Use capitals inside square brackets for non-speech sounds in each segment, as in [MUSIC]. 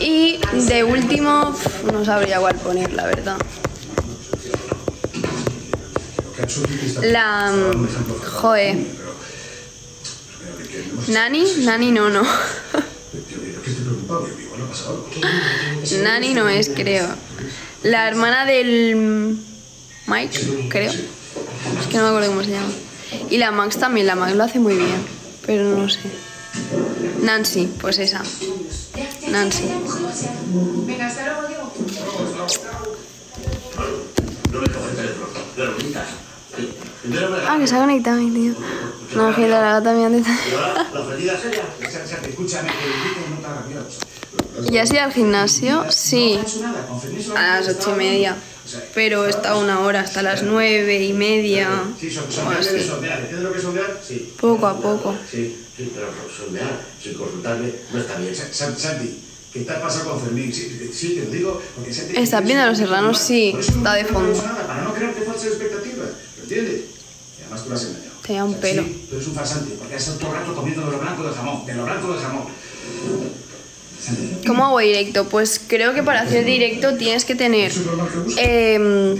Y de último, no sabría cuál poner, la verdad. La. Joe. Nani, Nani no, no. Nani no es, creo. La hermana del Mike, creo. Es que no me acuerdo cómo se llama. Y la Max también, la Max lo hace muy bien, pero no sé. Nancy, pues esa. Nancy. Ah, que se ha conectado mi tío. No, que la gata me. ¿Ya has ido al gimnasio? Sí, a las ocho y media. Pero está una hora, hasta las nueve y media. Sí, son, o así. Poco a poco. Sí, sí, pero sondear sin consultarme no está bien. Sa- Sa- Santi, ¿qué te ha pasado con Fermín? Sí, sí, te lo digo. Porque Santi, ¿Estás viendo a los serranos? Sí, no- está de no fondo. pasa nada, Para no crearte falsas expectativas. ¿Lo entiendes? Y además tú lo has engañado. Te da un pelo. Sí, tú eres un farsante, porque has estado todo el rato comiendo de lo blanco del jamón. De lo blanco del jamón. ¿Cómo hago directo? Pues creo que para hacer directo tienes que tener. ponte-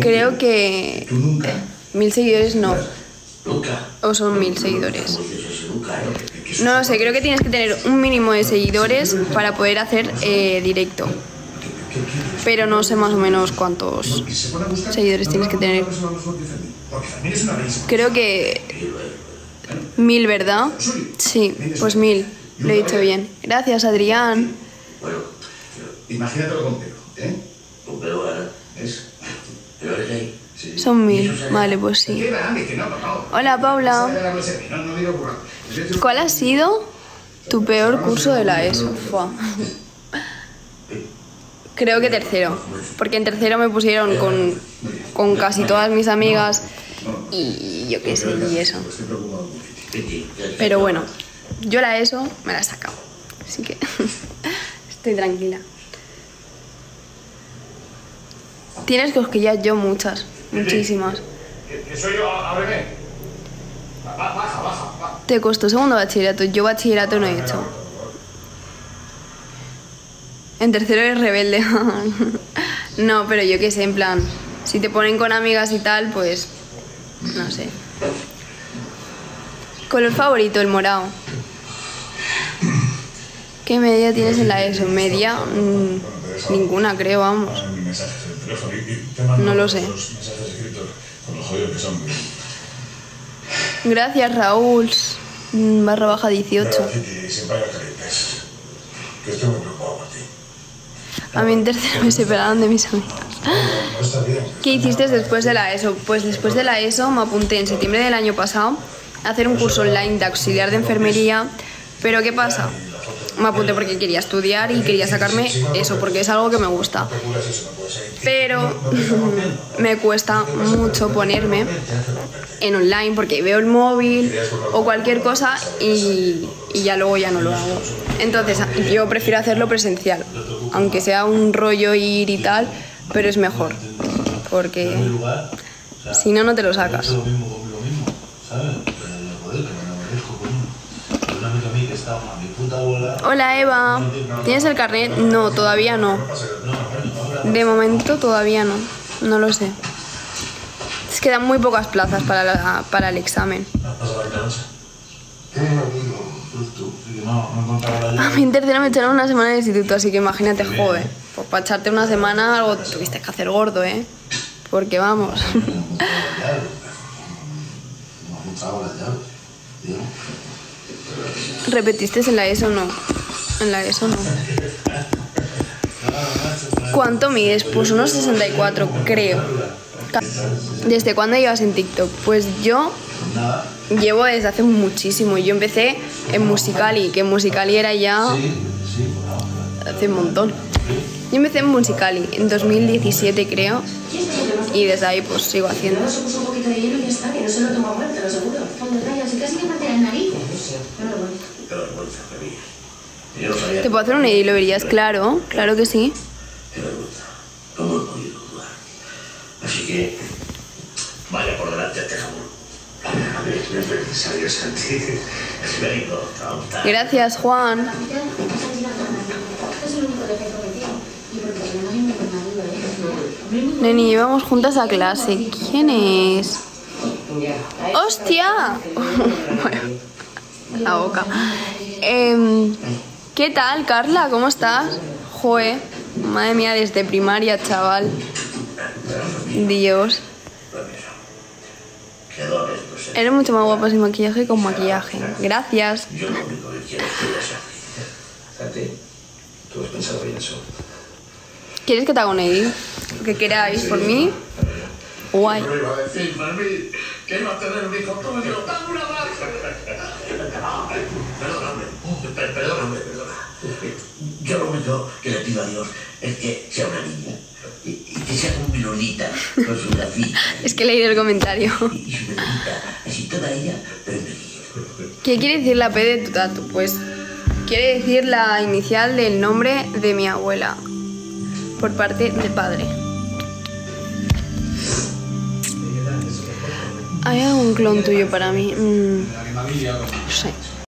creo que. Tú nunca. Mil seguidores no. Nunca. O son mil seguidores. No lo sé, creo que tienes que tener un mínimo de seguidores para poder hacer eh, directo. Pero no sé más o menos cuántos. Seguidores tienes que tener. Creo que. Mil, ¿verdad? Sí, pues mil. Lo he dicho bien. Gracias, Adrián. Bueno, Imagínatelo con pelo, ¿eh? ¿verdad? ¿Es? Sí. Son mil. Vale, pues sí. Que. Hola, Paula. ¿Cuál ha sido tu peor curso de la ESO? Fua. Creo que tercero. Porque en tercero me pusieron con, con casi todas mis amigas y yo qué sé, y eso. ¿qué- Pero bueno, yo la ESO me la he sacado. Así que [LAUGHS] estoy tranquila. Tienes cosquillas yo muchas, que soy yo, ábreme. Ba- ba- Baja, baja, baja. Te costó segundo bachillerato, yo bachillerato no he hecho. En tercero eres rebelde. no, pero yo qué sé, en plan, si te ponen con amigas y tal, pues no sé. Color favorito, el morado. ¿Qué media tienes en la ESO? Media, mm, ninguna creo, vamos. Teléfono y, y te mando No lo sé. los mensajes escritos con los jodidos que son. Gracias, Raúl. Mm, Barra baja 18. Pero, Citi, sin paños calientes. Que estoy muy preocupado por ti. A mí en tercero me separaron de mis amigas. ¿Qué hiciste después de la ESO? Pues después de la ESO me apunté en septiembre del año pasado a hacer un curso online de auxiliar de enfermería. Pero ¿qué pasa? Me apunté porque quería estudiar y quería sacarme eso, porque es algo que me gusta. Pero [LAUGHS] me cuesta mucho ponerme en online porque veo el móvil o cualquier cosa y, y ya luego ya no lo hago. Entonces yo prefiero hacerlo presencial, aunque sea un rollo ir y tal, pero es mejor, porque si no, no te lo sacas. Hola Eva, ¿tienes el carnet? No, todavía no. De momento todavía no, no lo sé. Es que dan muy pocas plazas para, la- para el examen. A mí en tercero me echaron una semana de instituto, así que imagínate, joder. Pues para echarte una semana algo tuviste que hacer gordo, ¿eh? Porque vamos. [LAUGHS] ¿Repetiste en la ESO no? En la ESO no. ¿Cuánto mides? Pues unos 64, creo. ¿Desde cuándo llevas en TikTok? Pues yo llevo desde hace muchísimo. Yo empecé en Musicali, que Musicali era ya hace un montón. Yo empecé en Musicali en 2017, creo. Y desde ahí pues sigo haciendo. Yo no sabía. ¿Te puedo hacer un edit? ¿Lo verías? Claro, claro que sí. Qué vergüenza. ¿Cómo he podido dudar? Así que, vaya por delante este jamón. Gracias, Juan. Es el único defecto que tiene. Y porque además es muy marido, ¿eh? Neni, íbamos juntas a clase. ¿Quién es? ¡Hostia! [LAUGHS] Bueno, la boca. Em, ¿Qué tal, Carla? ¿Cómo estás? Joe, madre mía, desde primaria, chaval. Dios. Eres mucho más guapa sin maquillaje que con maquillaje. Gracias. Yo lo único que quiero es que tú has pensado bien eso. ¿Quieres que te haga un edit? Lo que queráis por mí. Guay. Lo iba a decir, mami, que iba a tener un hijo tuyo. ¡Dame un abrazo! Perdóname, per- perdóname. Yo lo único que le pido a Dios es que sea una niña. Y, y que sea como con su grafita Es que he leído el comentario. y, y su melodita, así toda ella, pero en. ¿Qué quiere decir la P de tu tatu? Pues quiere decir la inicial del nombre de mi abuela. Por parte de padre. ¿Hay algún clon tuyo para mí? Mm, no.